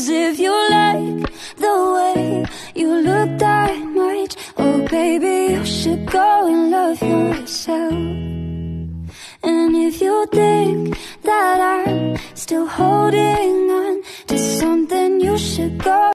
Cause if you like the way you look that might. oh baby, you should go and love yourself. And if you think that I'm still holding on to something, you should go.